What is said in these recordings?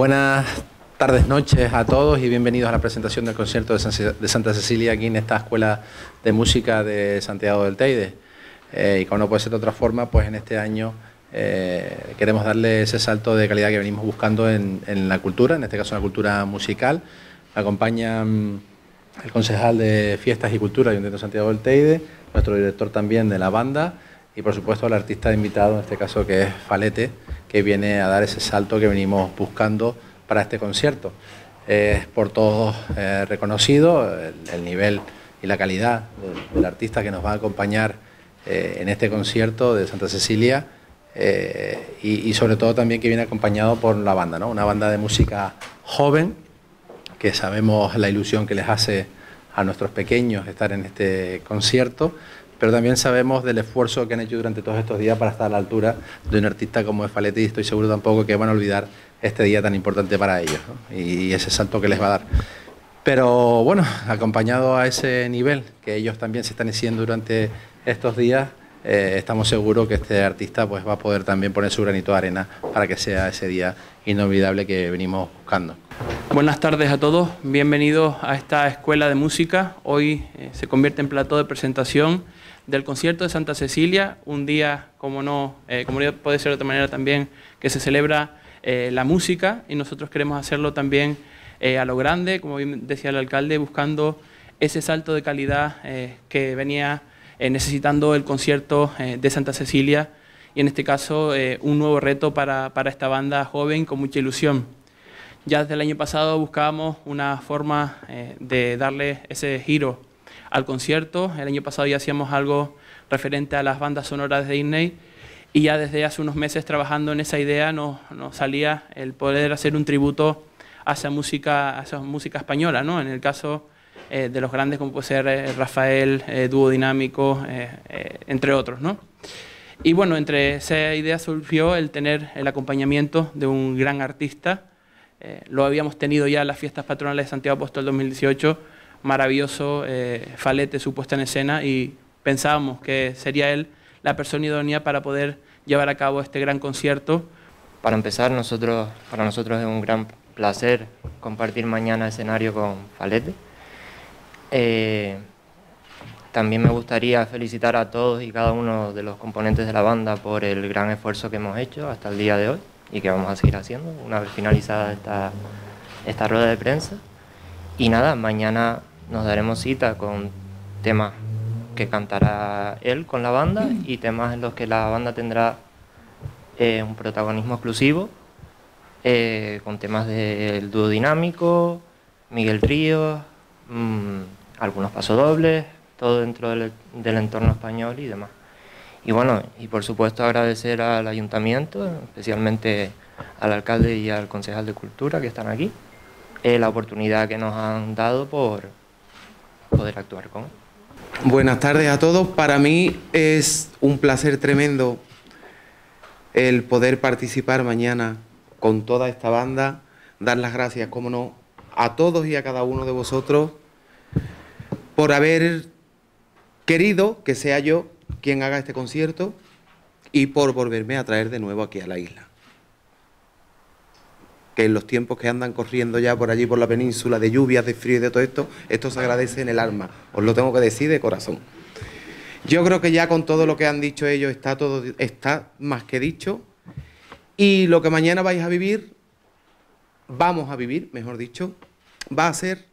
Buenas tardes, noches a todos y bienvenidos a la presentación del concierto de Santa Cecilia aquí en esta Escuela de Música de Santiago del Teide. Eh, y como no puede ser de otra forma, pues en este año eh, queremos darle ese salto de calidad que venimos buscando en, la cultura, en este caso en la cultura musical. Me acompaña mm, el concejal de Fiestas y Cultura de Santiago del Teide, nuestro director también de la banda y por supuesto el artista invitado, en este caso que es Falete, que viene a dar ese salto que venimos buscando para este concierto. Es por todos eh, reconocido el, nivel y la calidad del, artista que nos va a acompañar eh, en este concierto de Santa Cecilia eh, y, sobre todo también que viene acompañado por la banda, ¿no? una banda de música joven que sabemos la ilusión que les hace a nuestros pequeños estar en este concierto pero también sabemos del esfuerzo que han hecho durante todos estos días para estar a la altura de un artista como es y estoy seguro tampoco que van a olvidar este día tan importante para ellos y ese salto que les va a dar. Pero bueno, acompañado a ese nivel que ellos también se están haciendo durante estos días, eh, estamos seguros que este artista pues, va a poder también poner su granito de arena para que sea ese día inolvidable que venimos buscando. Buenas tardes a todos, bienvenidos a esta escuela de música. Hoy eh, se convierte en plato de presentación del concierto de Santa Cecilia, un día, como no, eh, como puede ser de otra manera también, que se celebra eh, la música y nosotros queremos hacerlo también eh, a lo grande, como bien decía el alcalde, buscando ese salto de calidad que venía necesitando el concierto de Santa Cecilia y en este caso un nuevo reto para, para esta banda joven con mucha ilusión. Ya desde el año pasado buscábamos una forma de darle ese giro al concierto. El año pasado ya hacíamos algo referente a las bandas sonoras de Disney y ya desde hace unos meses trabajando en esa idea nos, salía el poder hacer un tributo a esa música, a música española, ¿no? En el caso eh, de los grandes como puede ser eh, Rafael, eh, Dúo Dinámico, entre otros, ¿no? Y bueno, entre esa idea surgió el tener el acompañamiento de un gran artista. lo habíamos tenido ya en las fiestas patronales de Santiago Apóstol 2018 maravilloso eh, Falete su puesta en escena y pensábamos que sería él la persona idónea para poder llevar a cabo este gran concierto. Para empezar, nosotros, para nosotros es un gran placer compartir mañana escenario con Falete. Eh, también me gustaría felicitar a todos y cada uno de los componentes de la banda por el gran esfuerzo que hemos hecho hasta el día de hoy y que vamos a seguir haciendo una vez finalizada esta, esta rueda de prensa. Y nada, mañana nos daremos cita con temas que cantará él con la banda y temas en los que la banda tendrá eh, un protagonismo exclusivo, eh, con temas del dúo dinámico, Miguel Ríos, mm, algunos pasodobles, todo dentro del, del entorno español y demás. Y bueno, y por supuesto agradecer al ayuntamiento, especialmente al alcalde y al concejal de cultura que están aquí, eh, la oportunidad que nos han dado por, poder actuar con Buenas tardes a todos. Para mí es un placer tremendo el poder participar mañana con toda esta banda, dar las gracias, como no, a todos y a cada uno de vosotros por haber querido que sea yo quien haga este concierto y por volverme a traer de nuevo aquí a la isla que en los tiempos que andan corriendo ya por allí, por la península, de lluvias, de frío y de todo esto, esto se agradece en el alma. Os lo tengo que decir de corazón. Yo creo que ya con todo lo que han dicho ellos está todo está más que dicho. Y lo que mañana vais a vivir, vamos a vivir, mejor dicho, va a ser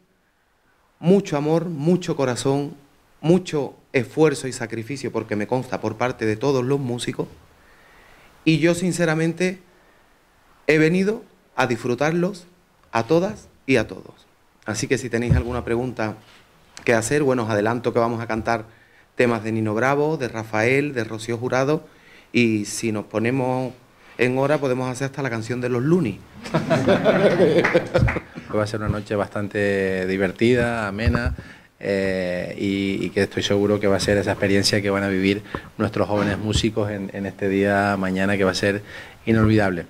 mucho amor, mucho corazón, mucho esfuerzo y sacrificio, porque me consta por parte de todos los músicos. Y yo sinceramente he venido a disfrutarlos a todas y a todos. Así que si tenéis alguna pregunta que hacer, bueno, os adelanto que vamos a cantar temas de Nino Bravo, de Rafael, de Rocío Jurado, y si nos ponemos en hora podemos hacer hasta la canción de los Lunis. Va a ser una noche bastante divertida, amena. Eh, y, que estoy seguro que va a ser esa experiencia que van a vivir nuestros jóvenes músicos en este día mañana que va a ser inolvidable.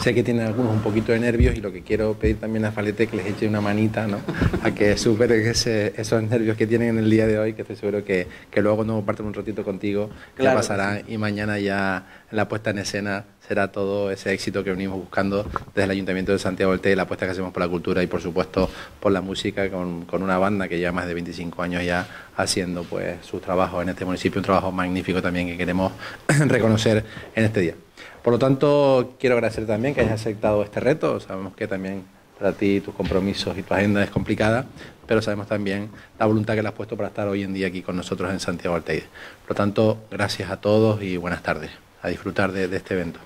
Sé que tienen algunos un poquito de nervios y lo que quiero pedir también a Falete que les eche una manita, ¿no? A que superen esos nervios que tienen en el día de hoy, que estoy seguro que, que luego nos comparten un ratito contigo, que pasará y mañana ya la puesta en escena será todo ese éxito que venimos buscando desde el Ayuntamiento de Santiago del Té, la apuesta que hacemos por la cultura y por supuesto por la música con, con, una banda que lleva más de 25 años ya haciendo pues sus trabajos en este municipio, un trabajo magnífico también que queremos reconocer en este día. Por lo tanto, quiero agradecer también que hayas aceptado este reto. Sabemos que también para ti tus compromisos y tu agenda es complicada, pero sabemos también la voluntad que le has puesto para estar hoy en día aquí con nosotros en Santiago Alteide. Por lo tanto, gracias a todos y buenas tardes. A disfrutar de, de este evento.